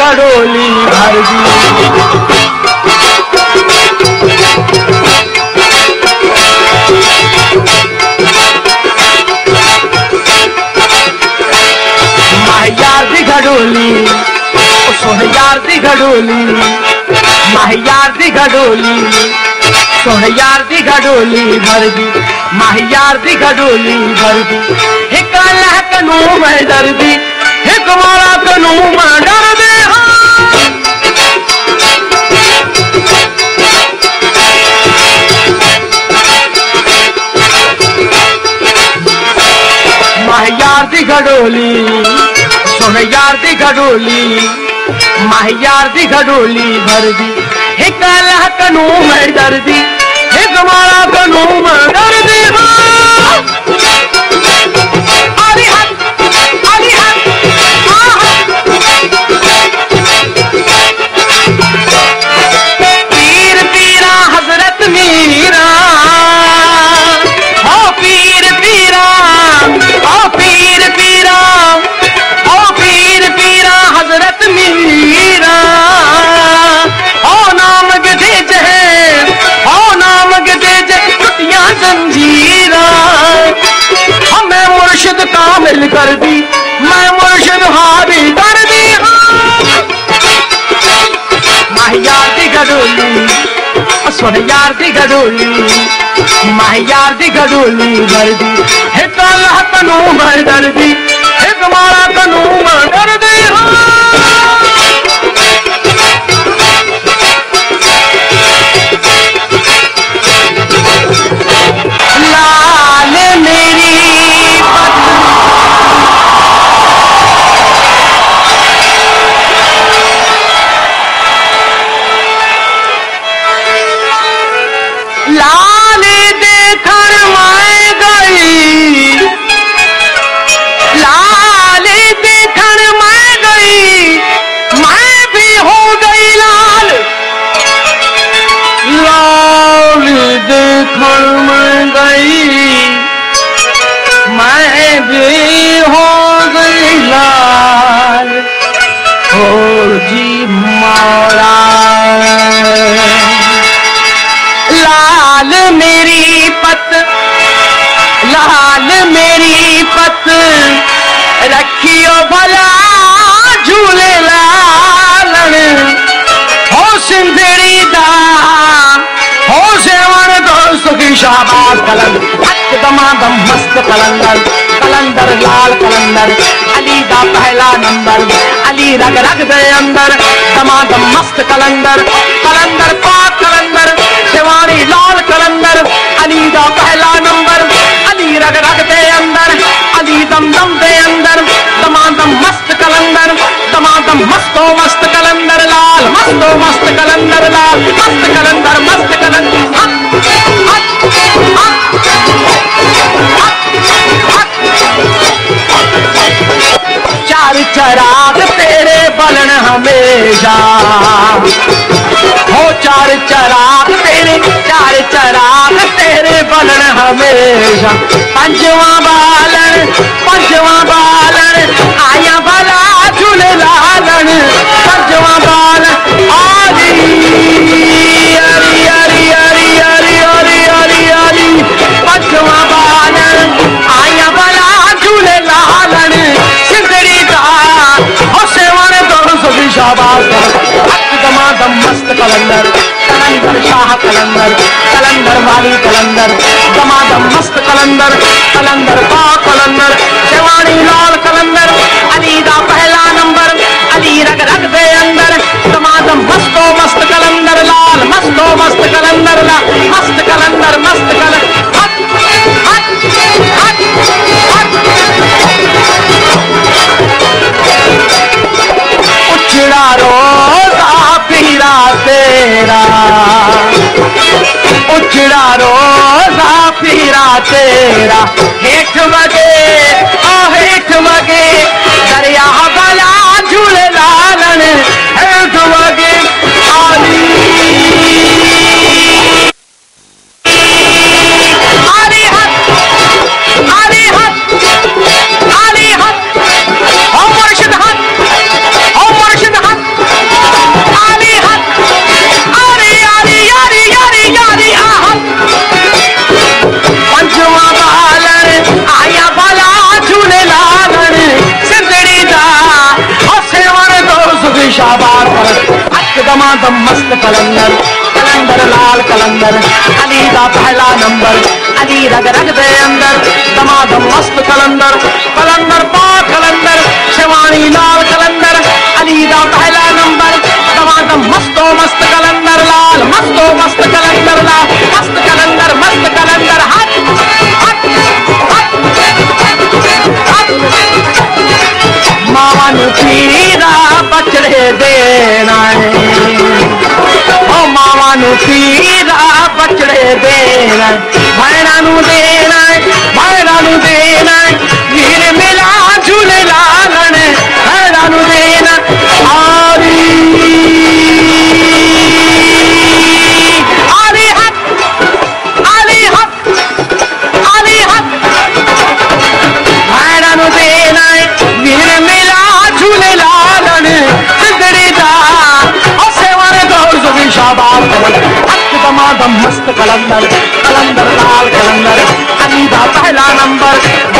घड़ोली भर माहियार दी घड़ोली ओ सोहयार दी घड़ोली माहियार दी घड़ोली सोहयार दी घड़ोली भर दी माहियार दी घड़ोली भर दी कनू मैं डर दी हिक वाला कनू मैं डर माहियार दी घड़ोली सुन यार दी घड़ोली माहियार दी घड़ोली भर दी हे अल्लाह कनू मैं डर दी तुम्हारा कनू मैं डर दी हाँ। दिल कर दी मैं मुर्शिद हावी कर दी। माहियार दी गडोली सुन यार दी गडोली माहियार दी गडोली भर दी हे तन हतनू भर दर दी। रखियो भला झूले लालन। हो सिंधड़ी हो सेवन दोस्त की शाबाश कलंद। हक दमादम मस्त कलंदर कलंदर लाल कलंदर अली दा पहला नंबर, अली रग रग दे अंदर। दमादम मस्त कलंदर कलंदर पाक कलंदर। शिवानी लाल दम दे अंदर, दमादम मस्त कलंदर, दमादम मस्तो मस्त कलंदर लाल, मस्तो मस्त कलंदर लाल, मस्त कलंदर मस्त कलंदर। चार चराग तेरे बलन हमेशा हो चार चराग तेरे, चार चराग तेरे बलन हमेशा। पंजवा बालन पंजवा बालन आया भला झूले लालन। पंजवा बालन आरी अरी अरी अरी अरी अरी अरी अरी पंजवा बालन आया भला झूले लालन। सिंदड़ी दा हो सेवन दोनों सभी शाबाश हक दमादम मस्त कलंदर। कलंदर, शाह कलंदर कलंदर वाली कलंदर दमादम मस्त कलंदर कलंदर पा कलंदर, जवानी लाल कलंदर, अली का पहला नंबर, अली रग रग दे अंदर दमादम मस्तो मस्त कलंदर, लाल मस्तो मस्त कलंदर लाल मस्त कलंदर मस्त कलंदर। हिकिड़ा रोज़ा पीरा तेरा। हेठ मे हे हेठे मस्त कलंदर कलंदर लाल कलंदर अली का पहला नंबर अली रग रग दे अंदर दमादम मस्त कलंदर कलंदर पा कलंदर शिवानी लाल कलंदर अली का पहला नंबर दमादम मस्तो मस्त कलंदर लाल मस्तो मस्त कलंदर लाल मस्त सीरा बचड़े मावा बचड़े भाइण भाइण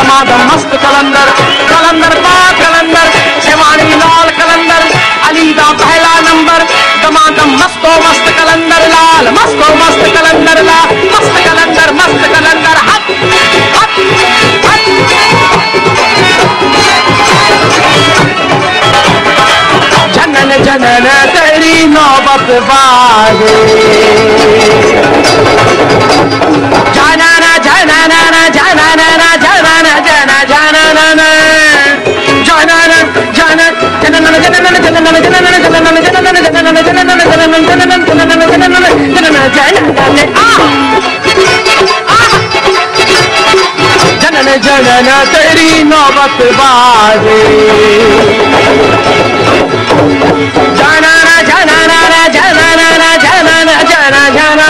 दमादम मस्त कलंदर कलंदर पा कलंदर, शिवानी लाल कलंदर अली का पहला नंबर, दमादम मस्तो मस्त कलंदर लाल, मस्तो मस्त कलंदर लाल, मस्त कलंदर मस्त कलंदर हक हक हक जनन जनन तेरी नौबत बाजे। जनन जनन जनन जनन जन जनन जनन जन जनन जनन जनन जनन जनन जनन जनन जनन जनन जनन जनन जनन जनन जनन आ जनन जनन तेरी नौबत बाजे जनन जनन जनन जनन जन जनन जनन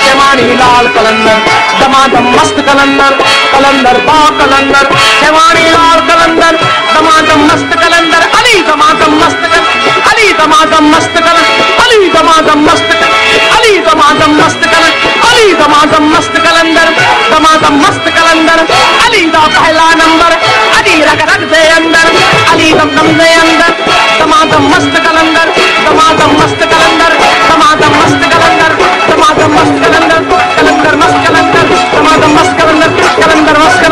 शेवानी लाल कलंदर दमादम मस्त कलंदर कलंदर पा कलंदर शेवानी लाल कलंदर दमादम मस्त कलंदर अली दमादम मस्त अली दमादम मस्त कल अली दमादम मस्त अली दमादम मस्त कल अली दमादम मस्त कलंदर दमादम मस्त कलंदर अली दा पहला नंबर अली रग रग दे अंदर अली दम दम दे अंदर दमादम मस्त कलंदर दमादम मस्त कलंदर दमादम मस्त कलंदर दमादम मस्त कलंदर कलंदर मस्त कलंदर दमादम मस्त कलंदर कलंदर मस्त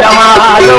जमालो